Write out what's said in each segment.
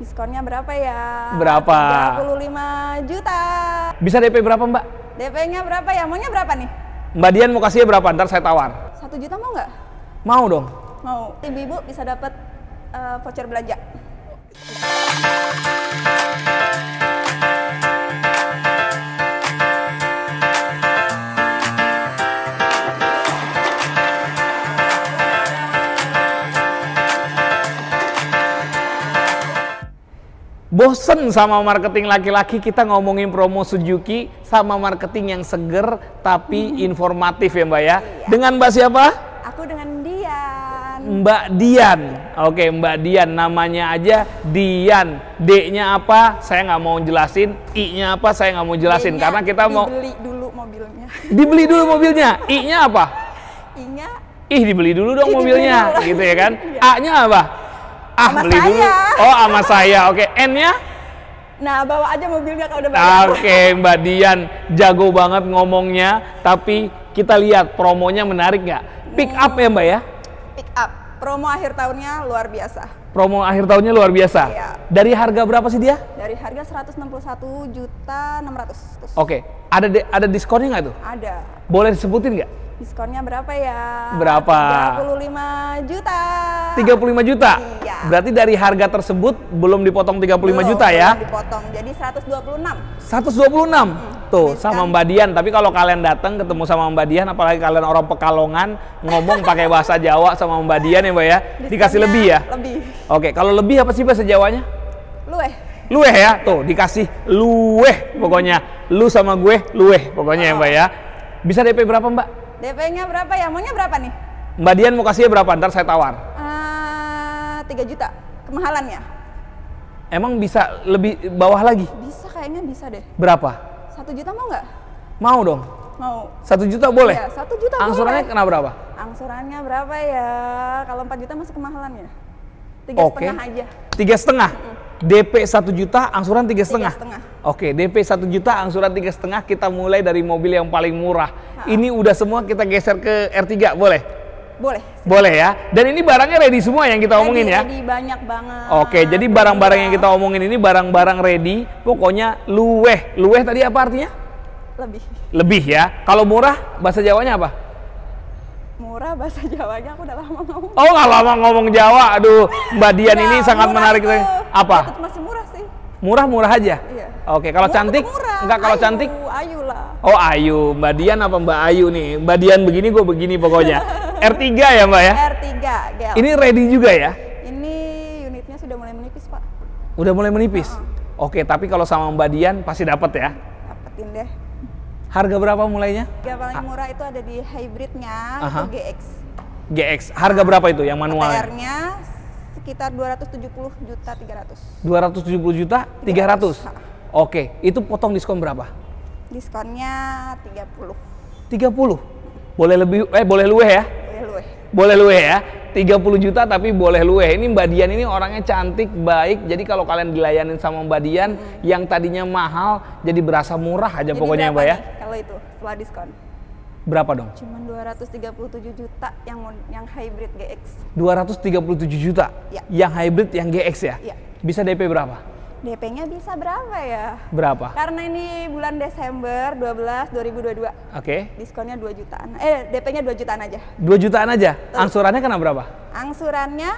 Diskonnya berapa ya? Berapa? 35 juta. Bisa DP berapa Mbak? DP-nya berapa ya? Maunya berapa nih? Mbak Dian mau kasihnya berapa? Ntar saya tawar. Satu juta mau nggak? Mau dong. Mau. Ibu-ibu bisa dapat eh, voucher belanja. Bosen sama marketing laki-laki kita ngomongin promo Suzuki sama marketing yang seger tapi informatif ya Mbak ya. Dengan Mbak siapa? Aku dengan Dian. Mbak Dian. Oke Mbak Dian namanya aja Dian. D-nya apa? Saya nggak mau jelasin. I-nya apa? Saya nggak mau jelasin D-nya karena kita mau dibeli dulu mobilnya. dibeli dulu mobilnya. I-nya apa? I-nya Ih dibeli dulu dong Ih, mobilnya, dulu. gitu ya kan? Iya. A-nya apa? Ah Sama beli dulu. saya. Oh sama saya. Oke N-nya? Nah, bawa aja mobilnya kalau udah bayar. Oke Mbak Dian jago banget ngomongnya, tapi kita lihat promonya menarik nggak? Pick up ya Mbak ya? Pick up. Promo akhir tahunnya luar biasa. Promo akhir tahunnya luar biasa. Iya. Dari harga berapa sih dia? Dari harga 161 juta 600. Terus Oke, ada de- ada diskonnya nggak tuh? ada. Boleh disebutin nggak? Diskonnya berapa ya? Berapa? 35 juta. 35 juta. Iya. Berarti dari harga tersebut belum dipotong 35 Belum, juta ya? belum Dipotong. Jadi 126. 126 tuh Diskon. sama Mbak Dian. Tapi kalau kalian datang ketemu sama Mbak Dian, apalagi kalian orang Pekalongan ngomong pakai bahasa Jawa sama Mbak Dian ya Mbak ya, dikasih lebih ya. Lebih. Oke, kalau lebih apa sih bahasa Jawanya? Lueh. Lueh ya, tuh dikasih lueh pokoknya. Lu sama gue lueh pokoknya ya Mbak ya. Bisa DP berapa Mbak? DP-nya berapa ya? Maunya berapa nih? Mbak Dian mau kasihnya berapa? Ntar saya tawar. Ah, 3 juta. Kemahalannya. Emang bisa lebih bawah lagi? Bisa kayaknya bisa deh. Berapa? Satu juta mau nggak? Mau dong. Mau. Satu juta boleh? Iya, satu juta Angsurannya boleh. kena berapa? Angsurannya berapa ya? Kalau 4 juta masih kemahalan ya? Tiga Oke. setengah aja. Tiga setengah. DP satu juta, angsuran tiga setengah. Oke, DP satu juta, angsuran tiga setengah. Kita mulai dari mobil yang paling murah. Ini udah semua kita geser ke R3, boleh? Boleh. Boleh ya. Dan ini barangnya ready semua yang kita omongin ya. Ready, banyak banget. Oke, jadi barang-barang yang kita omongin ini barang-barang ready. Pokoknya luweh. Luweh tadi apa artinya? lebih Lebih ya. Kalau murah, bahasa Jawanya apa? murah bahasa Jawanya aku udah lama ngomong. Oh, nggak lama ngomong Jawa. Aduh, Mbak Dian ini sangat menarik. itu. Apa? Tetap masih murah sih. Murah-murah aja? Iya. Oke, kalau Murah cantik? Enggak, kalau Ayu, cantik? Ayu lah. Oh Ayu, Mbak Dian apa Mbak Ayu nih? Mbak Dian begini, gue begini pokoknya. R3 ya Mbak ya? R3 gel. Ini ready juga ya? Ini unitnya sudah mulai menipis pak. Udah mulai menipis? Oke, tapi kalau sama Mbak Dian pasti dapat ya? Dapetin deh. Harga berapa mulainya? Yang paling murah itu ada di hybridnya itu GX. GX. Harga berapa itu yang manualnya? TR-nya sekitar 270 juta 300. 270 juta 300. Oke, itu potong diskon berapa? Diskonnya 30. 30. Boleh lebih eh boleh luweh ya? Boleh luweh ya. 30 juta tapi boleh luweh. Ini Mbak Dian ini orangnya cantik, baik. Jadi kalau kalian dilayanin sama Mbak Dian yang tadinya mahal jadi berasa murah aja Jadi pokoknya berapa Mbak ya. Kalau itu setelah diskon. Berapa dong? Cuman 237 juta yang yang hybrid GX. 237 juta. Ya. Yang hybrid yang GX ya? Iya. Bisa DP berapa? DP-nya bisa berapa ya? Berapa? Karena ini bulan Desember 12 2022. Oke. Diskonnya 2 jutaan. Eh, DP-nya 2 jutaan aja. 2 jutaan aja. Angsurannya kena berapa? Angsurannya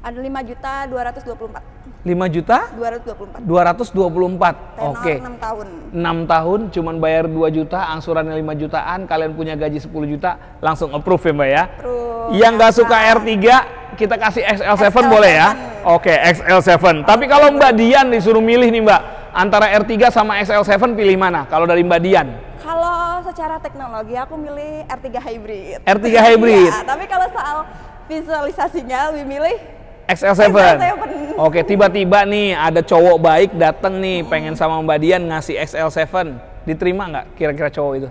ada 5 juta 224. 5 juta 224. 224. Tenor Oke. 6 tahun. 6 tahun cuman bayar 2 juta, angsurannya 5 jutaan, kalian punya gaji 10 juta, langsung approve ya Mbak ya. Terus Yang nggak suka R3, kita kasih XL7, boleh ya? Oke, XL7. Tapi kalau Mbak Dian disuruh milih nih Mbak, antara R3 sama XL7 pilih mana? Kalau dari Mbak Dian? Kalau secara teknologi aku milih R3 hybrid. R3 hybrid. Iya, tapi kalau soal visualisasinya lebih milih XL7. XL7. Oke, tiba-tiba nih ada cowok baik dateng nih pengen sama Mbak Dian ngasih XL7. Diterima nggak kira-kira cowok itu?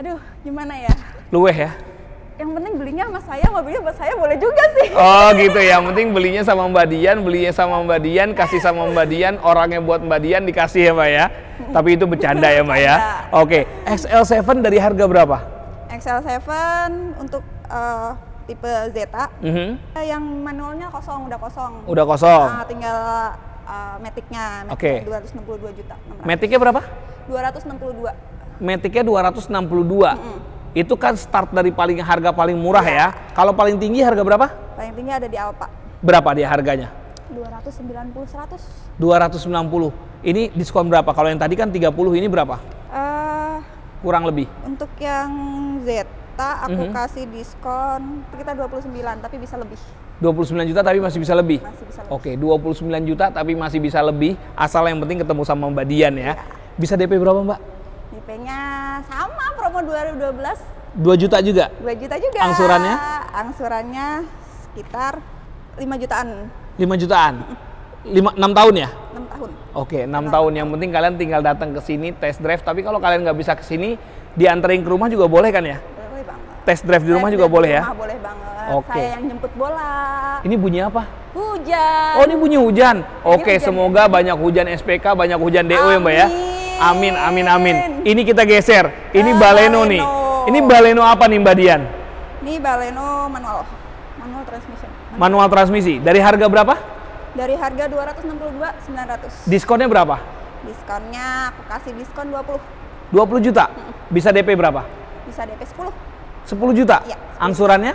aduh gimana ya? Luweh ya? Yang penting belinya sama saya, mobilnya buat saya boleh juga sih. Oh gitu ya, yang penting belinya sama Mbak Dian, belinya sama Mbak Dian, kasih sama Mbak Dian, orangnya buat Mbak Dian dikasih ya Mbak ya. Tapi itu bercanda ya Mbak ya. Oke, XL7 dari harga berapa? XL7 untuk eh, tipe Zeta. Mhm. Eh, Yang manualnya kosong, udah kosong. Udah kosong. Nah, tinggal uh, Matic-nya, Oke. Matic 262 juta. 600. Matic-nya berapa? 262. Matic-nya 262. Itu kan start dari paling harga paling murah Iya. ya. Kalau paling tinggi harga berapa? Paling tinggi ada di Alpha. Berapa dia harganya? 290 100. 290. Ini diskon berapa? Kalau yang tadi kan 30, ini berapa? Eh, Kurang lebih. untuk yang Zeta aku Mhm. kasih diskon kita 29 tapi bisa lebih. 29 juta tapi masih bisa lebih. Masih bisa lebih. Oke, 29 juta tapi masih bisa lebih asal yang penting ketemu sama Mbak Dian ya. Bisa DP berapa, Mbak? DP-nya sama promo 2012 2 juta juga. 2 juta juga. Angsurannya? Angsurannya sekitar 5 jutaan 5 jutaan. 5 6 tahun ya? 6 tahun. Oke, 6 tahun. Yang penting kalian tinggal datang ke sini test drive. Tapi kalau kalian nggak bisa ke sini, dianterin ke rumah juga boleh kan ya? Boleh banget. Test drive di rumah Saya juga di boleh ya? rumah Boleh banget. Oke. Saya yang jemput bola. Ini bunyi apa? Hujan. Oh, ini bunyi hujan. Oke, hujan. semoga banyak hujan SPK, banyak hujan DO ya, Mbak ya. Amin, amin, amin. Ini kita geser. Ini baleno nih. Baleno. Ini baleno apa nih, Mbak Dian? Ini Baleno manual. Manual transmission. Manual transmisi. Dari harga berapa? Dari harga 262 900. Diskonnya berapa? Diskonnya aku kasih diskon 20. 20 juta. Bisa DP berapa? Bisa DP 10. 10 juta. Iya, 10 Angsurannya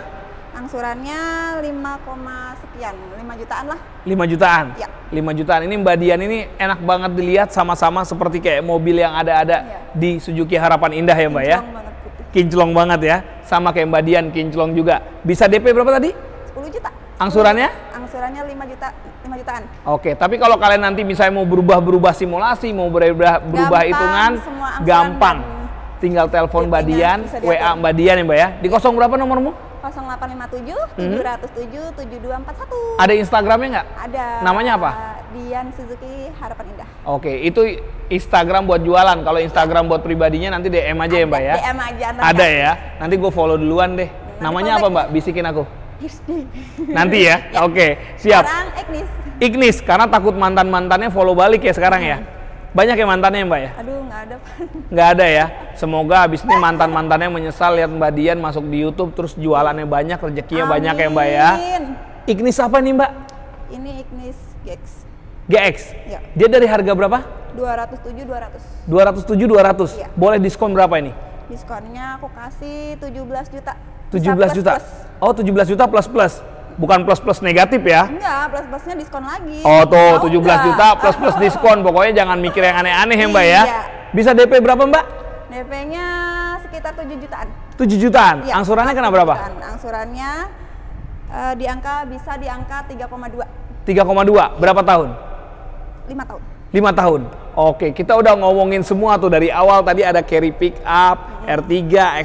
Angsurannya 5, koma sekian, 5 jutaan lah. 5 jutaan. Iya. 5 jutaan. Ini Mbak Dian ini enak banget dilihat sama-sama seperti kayak mobil yang ada-ada Iya. di Suzuki Harapan Indah ya, Mbak ya. Kinclong banget putih. Kinclong banget ya. Sama kayak Mbak Dian kinclong juga. Bisa DP berapa tadi? 10 juta. Angsurannya? Angsurannya 5 juta, 5 jutaan. Oke, tapi kalau kalian nanti misalnya mau berubah-berubah simulasi, mau berubah berubah Gampang, hitungan, gampang. Tinggal telepon Mbak tippingnya Dian, WA. Mbak Dian ya Mbak ya. Di 0 berapa nomormu? 0857 Mhm. 707 7241. Ada Instagramnya nggak? Ada. Namanya apa? Dian Suzuki Harapan Indah. Oke, itu Instagram buat jualan. Kalau Instagram buat pribadinya nanti DM aja ya Mbak ya. DM aja Ada ya. Nanti gue follow duluan deh. Nanti Namanya apa. Mbak? Bisikin aku. Nanti ya. Oke, siap. Sekarang Ignis. Ignis, karena takut mantan-mantannya follow balik ya sekarang ya. Banyak ya mantannya ya Mbak ya? Aduh nggak ada. Nggak ada ya. Semoga abis ini mantan-mantannya menyesal lihat Mbak Dian masuk di YouTube terus jualannya banyak, rezekinya banyak ya Mbak ya. Amin. Ignis apa nih Mbak? Ini Ignis GX. GX. Ya. Dia dari harga berapa? 207 200. 207 200. Iya. Boleh diskon berapa ini? Diskonnya aku kasih 17 juta. 17 Bisa plus juta. plus. Oh, 17 juta plus plus. Bukan plus plus negatif ya. Enggak, plus plusnya diskon lagi. Oh tuh, 17 nggak? juta plus plus diskon. Pokoknya jangan mikir yang aneh-aneh ya Mbak ya. Iya. Bisa DP berapa Mbak? DP-nya sekitar 7 jutaan. 7 jutaan. Iya, Angsurannya kena 7 berapa? jutaan. Angsurannya eh, di angka bisa di angka 3,2 3,2. Berapa tahun? 5 tahun. 5 tahun. Oke, kita udah ngomongin semua tuh dari awal tadi ada carry pick up, R3,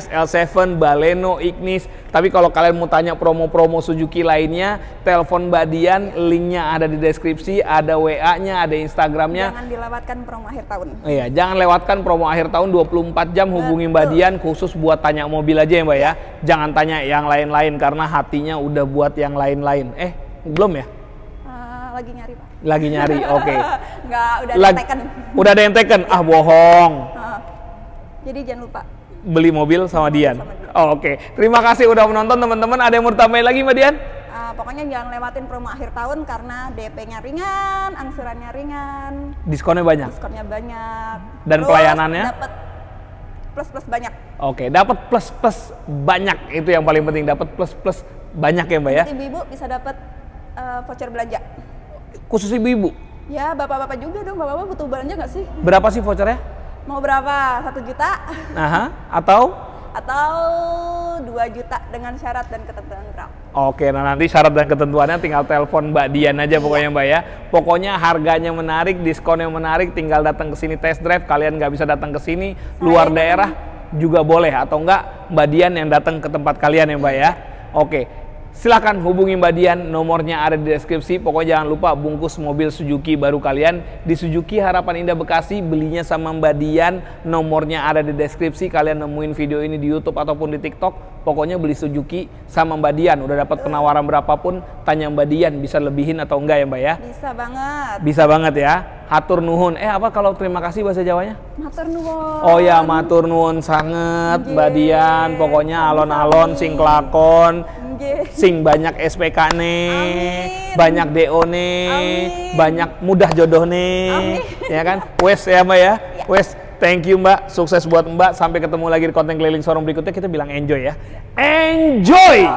XL7, Baleno, Ignis. Tapi kalau kalian mau tanya promo-promo Suzuki lainnya, telepon Mbak Dian, linknya ada di deskripsi, ada WA-nya, ada Instagramnya. Jangan dilewatkan promo akhir tahun. Iya, jangan lewatkan promo akhir tahun 24 jam hubungi Mbak Betul. Dian khusus buat tanya mobil aja ya Mbak ya. Jangan tanya yang lain-lain karena hatinya udah buat yang lain-lain. Eh, belum ya? Eh, lagi nyari pak. Lagi nyari, oke. Nggak, udah Lag- Lag... Udah ada yang taken? Ah, bohong. jadi jangan lupa. Beli mobil sama Dian. sama Dian. Oh, Oke, terima kasih udah menonton teman-teman. Ada yang mau tambahin lagi Mbak Dian? Eh, pokoknya jangan lewatin promo akhir tahun karena DP-nya ringan, angsurannya ringan, Diskonnya banyak. diskonnya banyak. Dan Terus pelayanannya? Dapat plus-plus banyak. Oke, dapat plus-plus banyak itu yang paling penting. Dapat plus-plus banyak ya Mbak ya. Ibu-ibu bisa dapat eh, voucher belanja. Khusus ibu-ibu. Ya, bapak-bapak juga dong. Bapak-bapak butuh belanja nggak sih? Berapa sih vouchernya? Mau berapa? Satu juta Aha, atau atau 2 juta dengan syarat dan ketentuan berapa? Oke, nah nanti syarat dan ketentuannya tinggal telepon Mbak Dian aja pokoknya Mbak ya. Pokoknya harganya menarik, diskonnya menarik, tinggal datang ke sini test drive. Kalian nggak bisa datang ke sini, luar daerah juga boleh atau enggak Mbak Dian yang datang ke tempat kalian ya Mbak ya. Oke. Silakan hubungi Mbak Dian, nomornya ada di deskripsi. Pokoknya jangan lupa bungkus mobil Suzuki baru kalian di Suzuki Harapan Indah Bekasi. Belinya sama Mbak Dian, nomornya ada di deskripsi. Kalian nemuin video ini di YouTube ataupun di TikTok. Pokoknya beli Suzuki sama Mbak Dian. Udah dapat penawaran berapapun, tanya Mbak Dian bisa lebihin atau enggak ya Mbak ya. Bisa banget. Bisa banget ya. Hatur nuhun. Eh apa kalau terima kasih bahasa Jawanya? Matur nuwun. Oh ya matur nuwun sanget Mbak. Dian. Pokoknya alon-alon sing kelakon. Sing banyak SPK nih, Amin. banyak DO nih, Amin. banyak mudah jodoh nih, Amin. ya kan? Wes ya Mbak ya, Ya. wes. Thank you Mbak, sukses buat Mbak. Sampai ketemu lagi di konten keliling sorong berikutnya. Kita bilang enjoy ya. Enjoy!